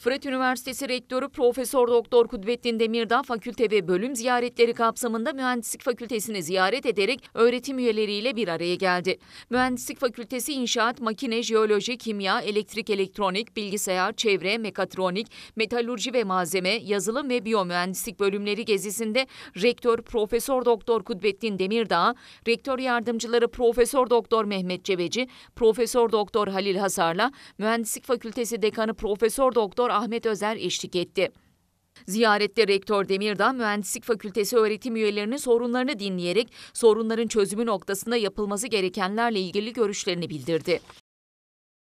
Fırat Üniversitesi Rektörü Profesör Doktor Kudrettin Demirdağ fakülte ve bölüm ziyaretleri kapsamında Mühendislik Fakültesini ziyaret ederek öğretim üyeleriyle bir araya geldi. Mühendislik Fakültesi İnşaat, Makine, Jeoloji, Kimya, Elektrik, Elektronik, Bilgisayar, Çevre, Mekatronik, Metalurji ve Malzeme, Yazılım ve Biyomühendislik bölümleri gezisinde Rektör Profesör Doktor Kudrettin Demirdağ, Rektör Yardımcıları Profesör Doktor Mehmet Ceveci, Profesör Doktor Halil Hasar'la Mühendislik Fakültesi Dekanı Profesör Doktor Ahmet Özer eşlik etti. Ziyarette Rektör Demirdağ, Mühendislik Fakültesi öğretim üyelerinin sorunlarını dinleyerek sorunların çözümü noktasında yapılması gerekenlerle ilgili görüşlerini bildirdi.